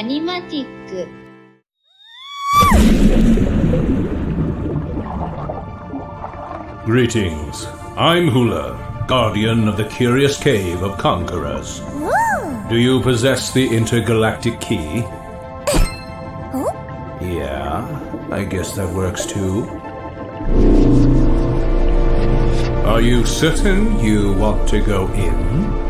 アニマティック。Greetings. I'm Hula, guardian of the Curious Cave of Conquerors. Do you possess the intergalactic key? Yeah, I guess that works too. Are you certain you want to go in?